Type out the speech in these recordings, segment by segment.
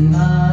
in my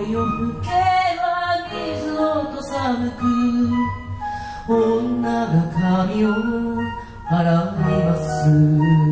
夜更けは水音寒く。女が髪を洗います。